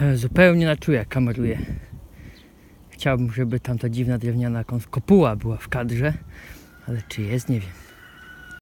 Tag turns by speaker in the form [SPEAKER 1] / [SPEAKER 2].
[SPEAKER 1] E, zupełnie na czuja kameruję. Chciałbym, żeby tam ta dziwna drewniana kopuła była w kadrze, ale czy jest, nie wiem.